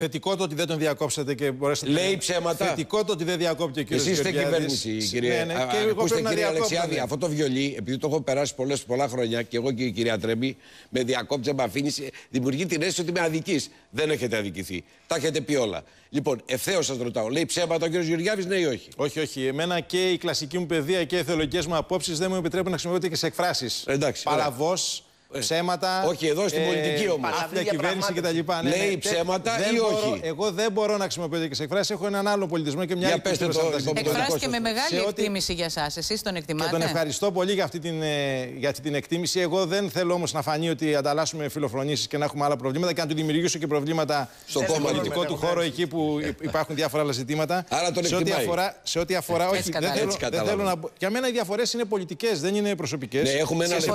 Θετικό το ότι δεν τον διακόψατε και μπορέσατε Λέει να- ψέματα. Θετικό το ότι δεν διακόπτει ο κύριος Εσείς είστε κυβέρνηση, κυρία. Ναι, ναι, Α, και εγώ ακούστε, πρέπει να κυρία διακόπτω. Αλεξιάδη, ναι. αυτό το βιολί, επειδή το έχω περάσει πολλές, πολλά χρόνια και εγώ και η κυρία Τρέμπη, με διακόπτει, με αφήνει, δημιουργεί την αίσθηση ότι είμαι αδικής. Δεν έχετε αδικηθεί. Τα έχετε πει όλα. Λοιπόν, ευθέως σας ρωτάω, λέει ψέματα ο κύριος Γεωργιάδης, ναι ή όχι; Όχι, όχι. Εμένα και η κλασική μου παιδεία και οι θεολογικές μου απόψεις δεν μου επιτρέπουν να χρησιμοποιούνται και σε εκφράσεις. Εντάξει, ωραία. Παλαβό, ψέματα. Όχι, εδώ στην πολιτική όμως. Άθλια κυβέρνηση κτλ. Ναι, Λέει ναι, ψέματα δεν ή μπορώ- όχι; Εγώ δεν μπορώ να χρησιμοποιούνται και σε εκφράσει. Έχω έναν άλλο πολιτισμό και μια Για άλλη πέστε κουλτούρα το, σε αυτά τα λοιπόν, ζητήματα. το δικό Εκφράστηκε με σας. μεγάλη Σε ό,τι- εκτίμηση για εσά. Εσείς τον Και εκτιμάτε; τον ευχαριστώ πολύ για αυτή την, ε, για αυτή την εκτίμηση. Εγώ δεν θέλω όμως να φανεί ότι ανταλλάσσουμε φιλοφρονήσεις και να έχουμε άλλα προβλήματα και να του δημιουργήσω και προβλήματα Στο στον κόμμα πολιτικό του. του χώρο εκεί που υπάρχουν διάφορα άλλα ζητήματα. Άρα τον σε ό,τι εκτιμάει. αφορά, σε ό,τι αφορά όχι, δεν κατάλαβα. θέλω, Έτσι δεν κατάλαβα. θέλω να. μπω- Για μένα οι διαφορές είναι πολιτικές, δεν είναι προσωπικές. Ναι, έχουμε ένα σε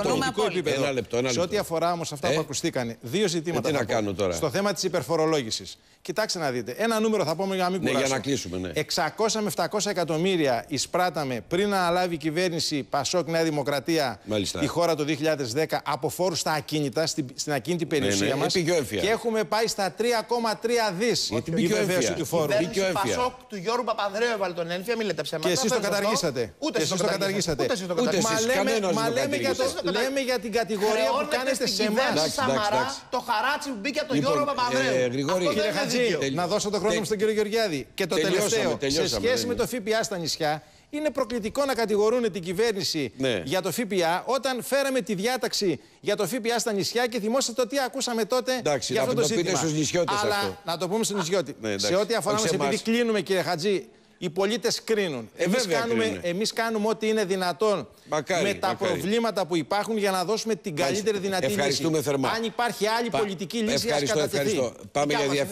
λεπτό. Πολιτικό Συμφωνούμε επίπεδο. Ένα λεπτό, ένα Σε λεπτό. ό,τι αφορά όμως αυτά Ε; που ακουστήκαν, δύο ζητήματα. Ε, τι θα να πω. κάνω τώρα; Στο θέμα της υπερφορολόγησης. Κοιτάξτε να δείτε. Ένα νούμερο θα πούμε για να μην Ναι, για κουράσω. να κλείσουμε, ναι. 600 με 700 εκατομμύρια εισπράταμε πριν να αναλάβει η κυβέρνηση Πασόκ Νέα Δημοκρατία Μάλιστα. τη χώρα το 2010 από φόρους στα ακίνητα, στην, στην ακίνητη περιουσία ναι, μας επί πιο έμφυα. Και έχουμε πάει στα 3,3 δις Γιατί η μπήκε ο βεβαίωση έμφυα. του φόρου. Μπήκε ο κυβέρνηση έμφυα. Πασόκ του Γιώργου Παπανδρέου έβαλε τον ένφια, μην λέτε ψέματα. Και εσείς το Αυτό είναι σωστό. καταργήσατε. Ούτε Και εσείς εσείς το καταργήσατε. Ούτε εσείς το Ούτε καταργήσατε. εσείς. Μα λέμε, κανένας μα δεν το λέμε, για το, καταργήσατε. λέμε για την κατηγορία που Χρεώνεται κάνετε στην σε εμά. κυβέρνηση Εντάξει, εντάξει, Σαμαρά εντάξει. το χαράτσι που μπήκε από τον Λοιπόν, Γιώργο Παπανδρέου. ε, Γρηγόρη, Αυτό Κύριε δεν είναι Χατζή, δίκαιο. να δώσω το χρόνο μου στον κύριο Γεωργιάδη. Και το Τελειώσαμε, τελευταίο, σε τελειώσαμε, σχέση ναι, με ναι. το ΦΠΑ στα νησιά, είναι προκλητικό να κατηγορούν την κυβέρνηση Ναι. για το ΦΠΑ όταν φέραμε τη διάταξη για το ΦΠΑ στα νησιά και θυμόσαστε το τι ακούσαμε τότε Εντάξει, για να αυτό το το πείτε ζήτημα. στους νησιώτες Αλλά αυτό. να το πούμε στον νησιώτη. Ναι, εντάξει. σε ό,τι αφορά Όχι μας, σε επειδή εμάς. κλείνουμε κύριε Χατζή, οι πολίτες κρίνουν. Ε, εμείς, βέβαια κάνουμε, κρίνουν. εμείς κάνουμε ό,τι είναι δυνατόν Μακάρι, με τα μακάρι. προβλήματα που υπάρχουν για να δώσουμε την καλύτερη δυνατή λύση. Ευχαριστούμε θερμά. Αν υπάρχει άλλη Πα- πολιτική λύση, ας Ευχαριστώ, κατατεθεί. ευχαριστώ. Πάμε για Δικιά μας διαφ-